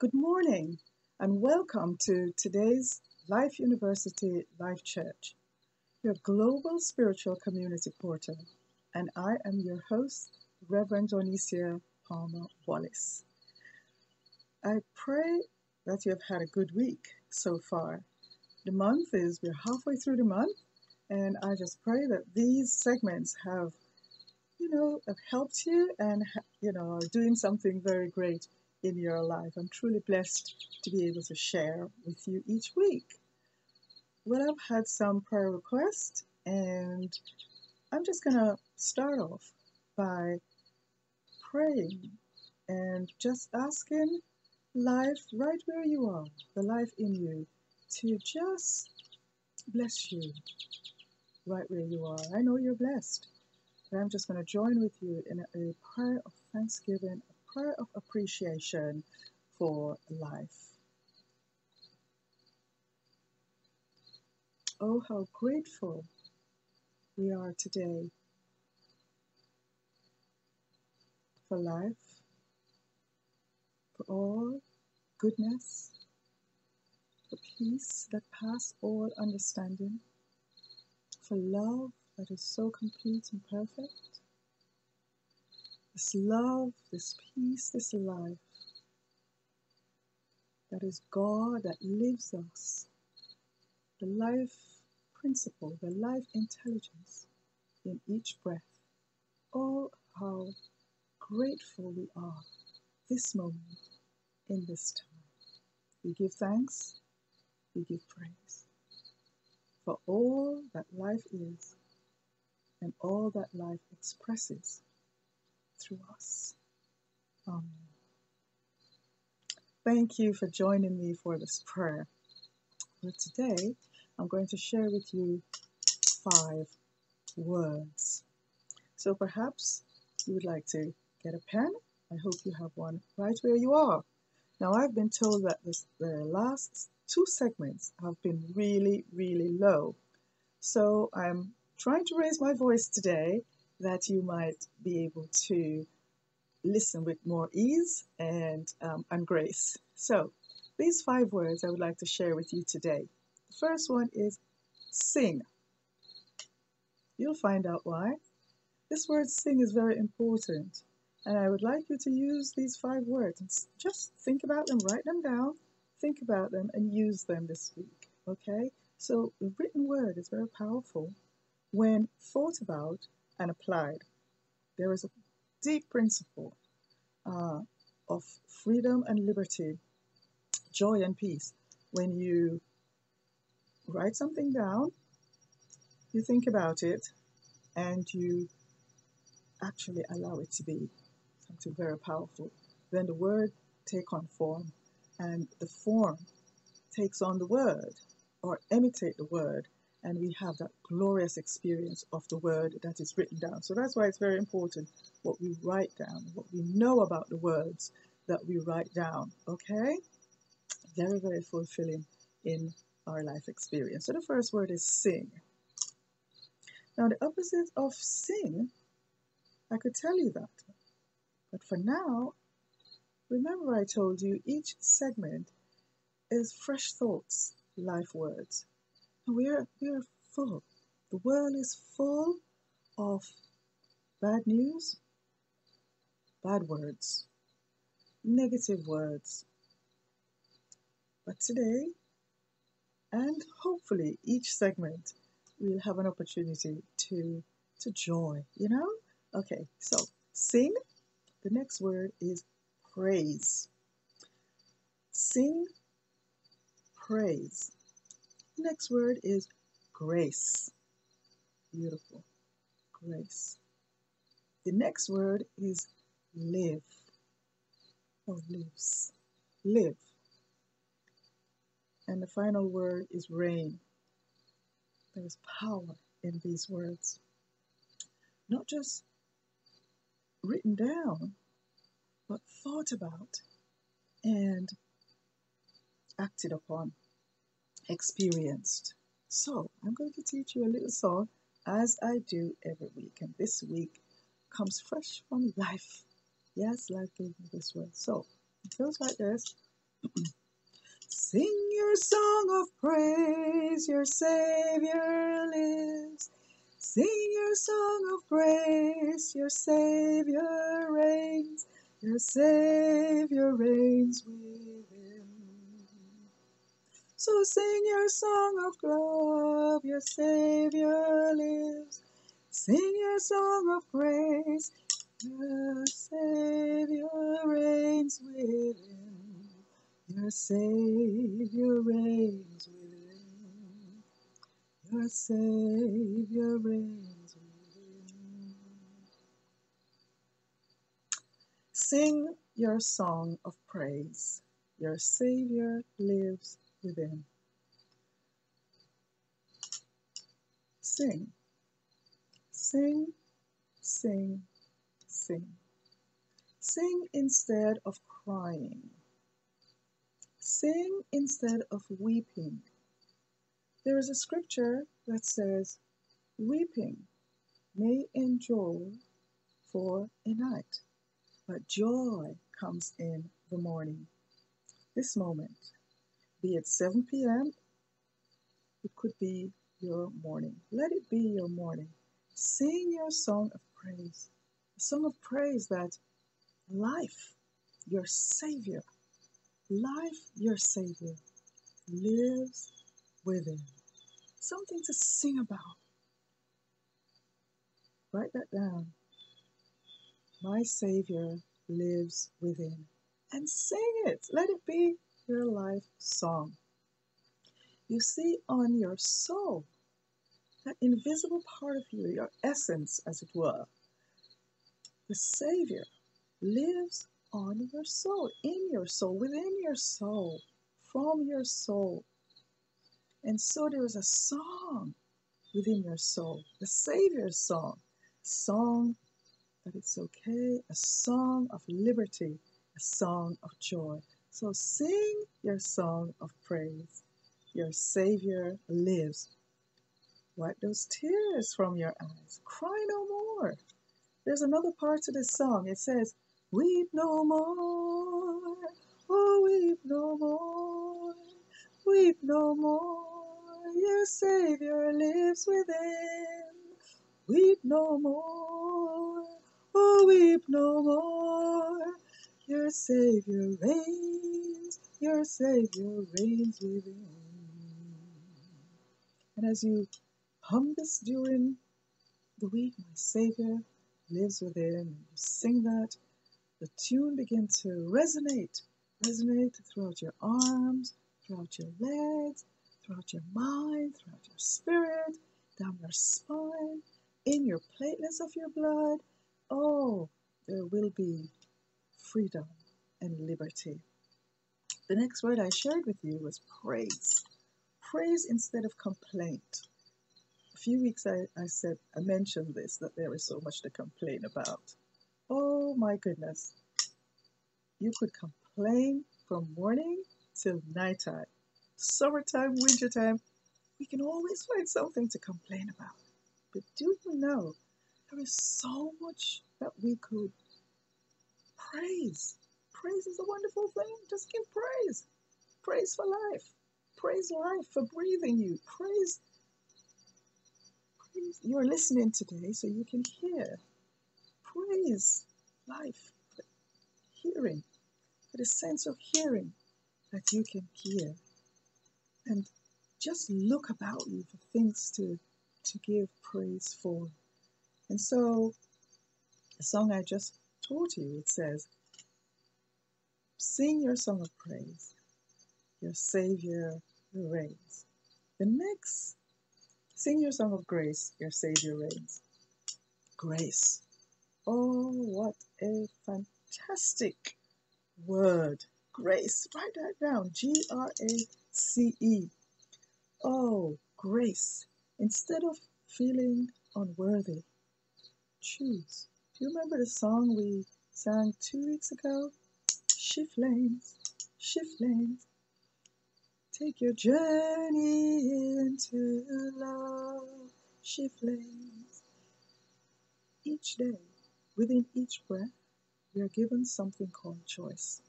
Good morning and welcome to today's Life Universecity Life Church, your global spiritual community portal. And I am your host, Reverend Donicia Palmer Wallace. I pray that you have had a good week so far. The month is, we're halfway through the month, and I just pray that these segments have, you know, have helped you and, you know, are doing something very great in your life. I'm truly blessed to be able to share with you each week. Well, I've had some prayer requests, and I'm just going to start off by praying and just asking life right where you are, the life in you, to just bless you right where you are. I know you're blessed, but I'm just going to join with you in a, a prayer of thanksgiving, prayer of appreciation for life. Oh, how grateful we are today for life, for all goodness, for peace that pass all understanding, for love that is so complete and perfect. This love, this peace, this life that is God that lives us, the life principle, the life intelligence in each breath. Oh, how grateful we are this moment in this time. We give thanks, we give praise for all that life is and all that life expresses through us. Amen. Thank you for joining me for this prayer. Well, today I'm going to share with you five words. So perhaps you would like to get a pen. I hope you have one right where you are. Now, I've been told that this, the last two segments have been really, really low. So I'm trying to raise my voice today that you might be able to listen with more ease and, um, and grace. So, these five words I would like to share with you today. The first one is sing. You'll find out why. This word sing is very important, and I would like you to use these five words just think about them, write them down, think about them, and use them this week. Okay? So, the written word is very powerful when thought about and applied. There is a deep principle uh, of freedom and liberty, joy and peace when you write something down, you think about it, and you actually allow it to be something very powerful. Then the word take on form, and the form takes on the word or imitate the word, and we have that glorious experience of the word that is written down. So that's why it's very important what we write down, what we know about the words that we write down. Okay? Very, very fulfilling in our life experience. So the first word is sing. Now, the opposite of sing, I could tell you that. But for now, remember I told you each segment is fresh thoughts, life words. And we're, we're full. The world is full of bad news, bad words, negative words. But today, and hopefully each segment we'll have an opportunity to to joy you know okay so sing the next word is praise sing praise next word is grace. Beautiful. Grace. The next word is live. Or lives. Live. And the final word is reign. There is power in these words. Not just written down, but thought about and acted upon, experienced. So, I'm going to teach you a little song as I do every week. And this week comes fresh from life. Yes, life gave me this one. So, it goes like this Sing your song of praise, your Savior lives. Sing your song of praise, your Savior reigns, your Savior reigns within. So sing your song of love, your Savior lives. Sing your song of praise, your Savior reigns within. Your Savior reigns within. Your Savior reigns within. Sing your song of praise. Your Savior lives within. Sing, sing, sing, sing. Sing instead of crying. Sing instead of weeping. There is a scripture that says, Weeping may endure for a night, but joy comes in the morning. This moment, be it 7 p.m., it could be your morning. Let it be your morning. Sing your song of praise, a song of praise that life, your Savior, life, your Savior, lives within. Something to sing about. Write that down. My Savior lives within. And sing it. Let it be your life song. You see, on your soul, that invisible part of you, your essence, as it were, the Savior lives on your soul, in your soul, within your soul, from your soul. And so there is a song within your soul, the Savior's song, song that it's okay, a song of liberty, a song of joy. So sing your song of praise. Your Savior lives. Wipe those tears from your eyes. Cry no more. There's another part to this song. It says, Weep no more. Oh, weep no more. Weep no more. Your Savior lives within. Weep no more. Oh, weep no more. Your Savior reigns. Your Savior reigns within. And as you hum this during the week, my Savior lives within, you sing that, the tune begins to resonate, resonate throughout your arms, throughout your legs, throughout your mind, throughout your spirit, down your spine, in your platelets of your blood. Oh, there will be freedom and liberty. The next word I shared with you was praise. Praise instead of complaint. A few weeks I, I said I mentioned this that there is so much to complain about. Oh my goodness. You could complain from morning till nighttime. Summertime, wintertime, we can always find something to complain about. But do you know there is so much that we could praise? Praise is a wonderful thing. Just give praise. Praise for life. Praise life for breathing you. Praise, praise. You're listening today so you can hear. Praise life for hearing, for the sense of hearing that you can hear. And just look about you for things to, to give praise for. And so, the song I just taught you, it says, Sing your song of praise, your Savior reigns. The next, sing your song of grace, your Savior reigns. Grace. Oh, what a fantastic word. Grace. Write that down. G R A C E. Oh, grace. Instead of feeling unworthy, choose. Do you remember the song we sang two weeks ago? Shift lanes, shift lanes. Take your journey into love. Shift lanes. Each day, within each breath, we are given something called choice.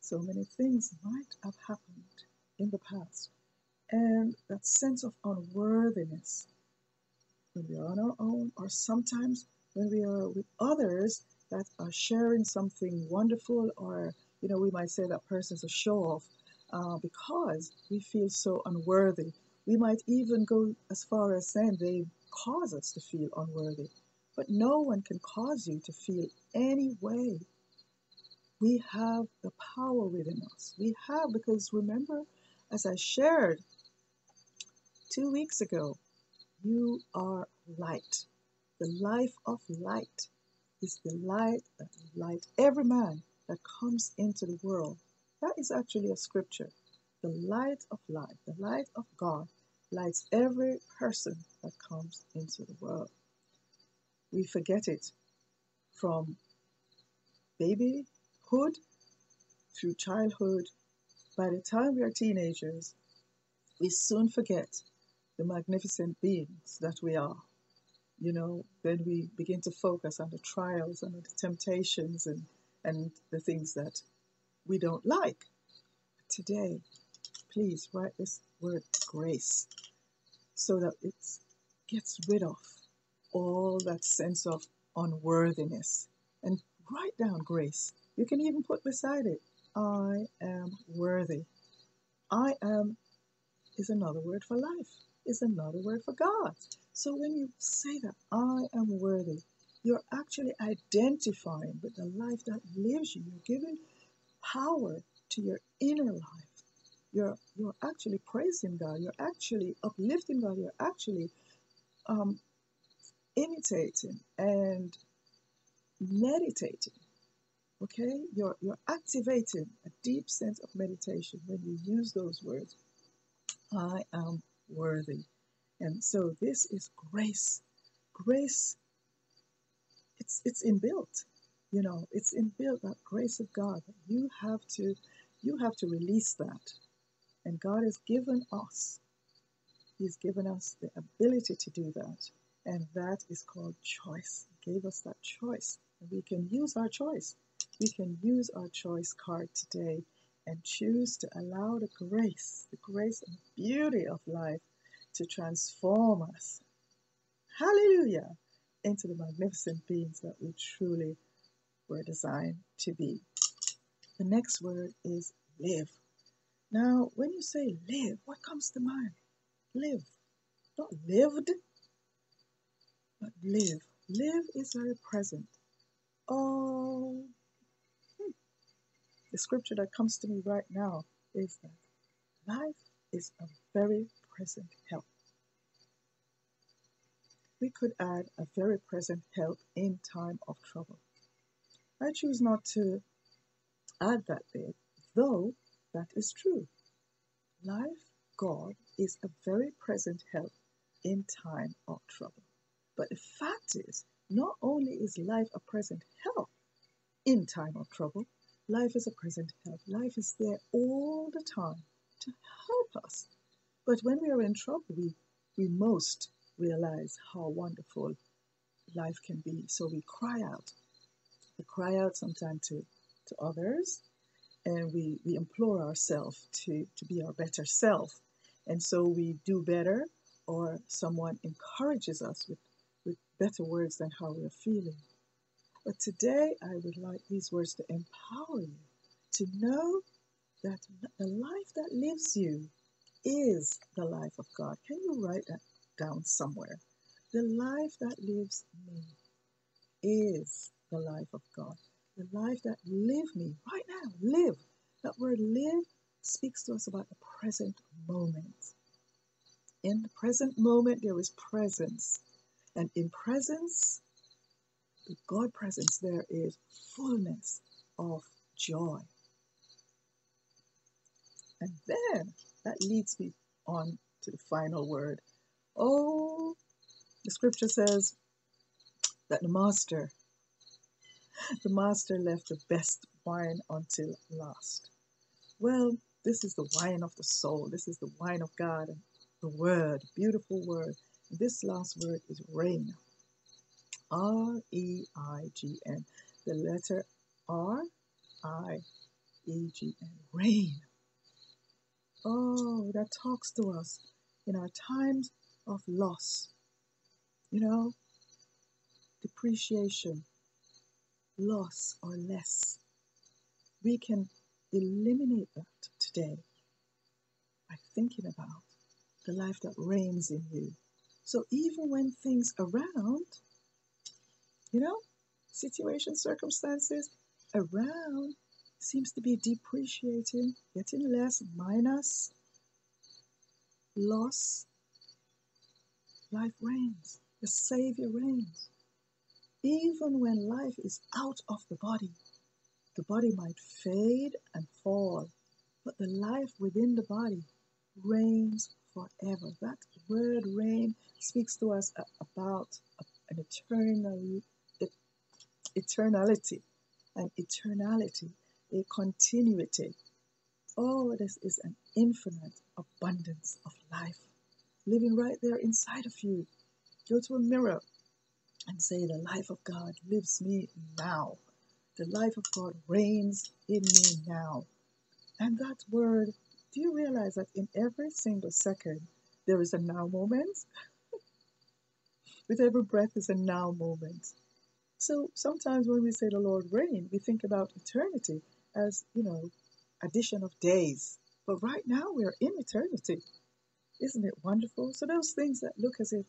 So many things might have happened in the past. And that sense of unworthiness when we are on our own, or sometimes when we are with others that are sharing something wonderful, or you know, we might say that person's a show off uh, because we feel so unworthy. We might even go as far as saying they cause us to feel unworthy. But no one can cause you to feel any way. We have the power within us. We have, because remember, as I shared two weeks ago, you are light. The life of light is the light that light every man that comes into the world. That is actually a scripture. The light of life, the light of God, lights every person that comes into the world. We forget it from babyhood through childhood. By the time we are teenagers, we soon forget the magnificent beings that we are. You know, then we begin to focus on the trials and the temptations and, and the things that we don't like. Today, please write this word grace so that it gets rid of all that sense of unworthiness. And write down grace. You can even put beside it, I am worthy. I am is another word for life is another word for God. So when you say that I am worthy, you're actually identifying with the life that lives you. You're giving power to your inner life. You're you're actually praising God. You're actually uplifting God. You're actually um, imitating and meditating. Okay, you're you're activating a deep sense of meditation when you use those words. I am worthy. And so this is grace. Grace, it's it's inbuilt. You know, it's inbuilt that grace of God. You have to you have to release that. And God has given us, He's given us the ability to do that. And that is called choice. He gave us that choice. And we can use our choice. We can use our choice card today and choose to allow the grace, the grace and beauty of life to transform us. Hallelujah! Into the magnificent beings that we truly were designed to be. The next word is live. Now, when you say live, what comes to mind? Live. Not lived, but live. Live is very present. Oh, the scripture that comes to me right now is that life is a very present help. We could add a very present help in time of trouble. I choose not to add that bit, though that is true. Life, God, is a very present help in time of trouble. But the fact is, not only is life a present help in time of trouble, Life is a present help. Life is there all the time to help us. But when we are in trouble, we, we most realize how wonderful life can be. So we cry out. We cry out sometimes to, to others and we, we implore ourselves to, to be our better self. And so we do better or someone encourages us with, with better words than how we're feeling. But today I would like these words to empower you to know that the life that lives you is the life of God. Can you write that down somewhere? The life that lives me is the life of God. The life that live me right now, live. That word live speaks to us about the present moment. In the present moment, there is presence. And in presence, God presence, there is fullness of joy. And then that leads me on to the final word. Oh, the scripture says that the master, the master left the best wine until last. Well, this is the wine of the soul. This is the wine of God the word, beautiful word. This last word is reign. R E I G N. The letter R I A G N. Reign. Oh, that talks to us in our times of loss. You know, depreciation, loss, or less. We can eliminate that today by thinking about the life that reigns in you. So even when things around, you know, situation, circumstances around seems to be depreciating, getting less, minus, loss, life reigns. The Savior reigns. Even when life is out of the body, the body might fade and fall, but the life within the body reigns forever. That word reign speaks to us about an eternal eternality, an eternality, a continuity. Oh, this is an infinite abundance of life living right there inside of you. Go to a mirror and say, The life of God lives me now. The life of God reigns in me now. And that word, do you realize that in every single second there is a now moment? With every breath is a now moment. So sometimes when we say the Lord reign, we think about eternity as, you know, addition of days. But right now we're in eternity. Isn't it wonderful? So those things that look as if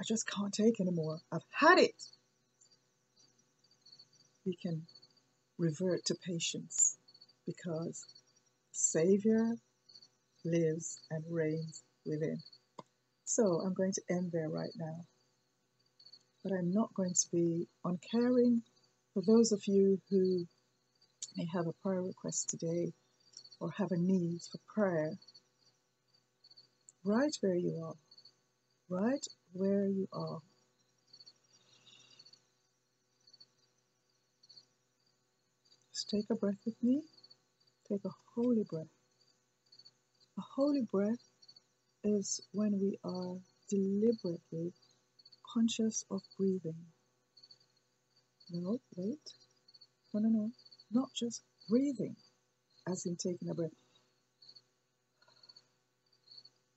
I just can't take anymore, I've had it. We can revert to patience because Savior lives and reigns within. So I'm going to end there right now. But I'm not going to be uncaring for those of you who may have a prayer request today or have a need for prayer. Right where you are, right where you are. Just take a breath with me. Take a holy breath. A holy breath is when we are deliberately conscious of breathing. No, wait. No, no, no. Not just breathing, as in taking a breath,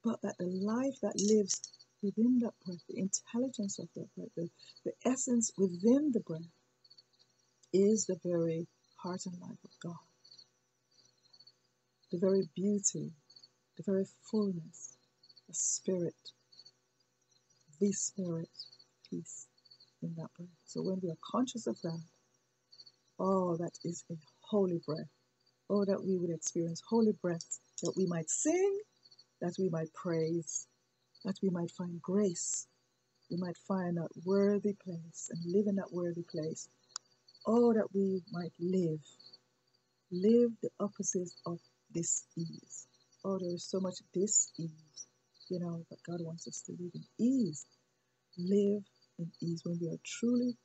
but that the life that lives within that breath, the intelligence of that breath, the, the essence within the breath, is the very heart and life of God. The very beauty, the very fullness, the spirit, the spirit, peace in that breath. So when we are conscious of that, oh, that is a holy breath. Oh, that we would experience holy breath, that we might sing, that we might praise, that we might find grace, we might find that worthy place and live in that worthy place. Oh, that we might live, live the opposite of this ease. Oh, there is so much dis ease, you know, but God wants us to live in ease. Live in ease when we are truly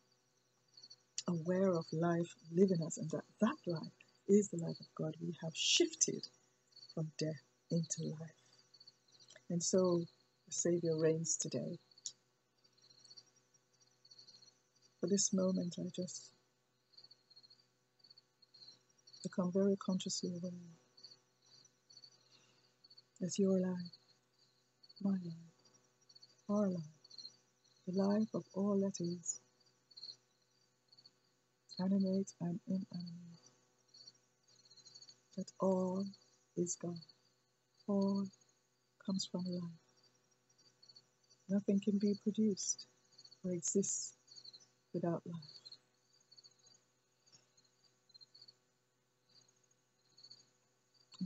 aware of life living us and that that life is the life of God. We have shifted from death into life. And so the Savior reigns today. For this moment, I just become very consciously aware that your life, my life, our life, the life of all that is, animate and inanimate, that all is God, all comes from life. Nothing can be produced or exist without life.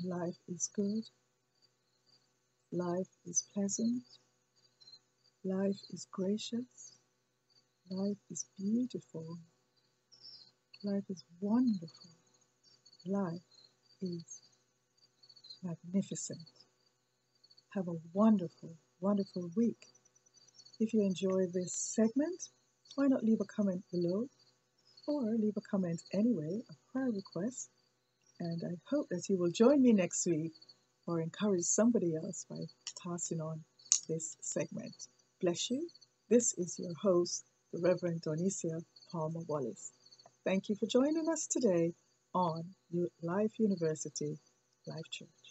Life is good. Life is pleasant. Life is gracious. Life is beautiful. Life is wonderful. Life is magnificent. Have a wonderful, wonderful week. If you enjoy this segment, why not leave a comment below or leave a comment anyway, a prayer request. And I hope that you will join me next week or encourage somebody else by passing on this segment. Bless you. This is your host, the Reverend Donicia Palmer Wallace. Thank you for joining us today on Life Universecity Life Church.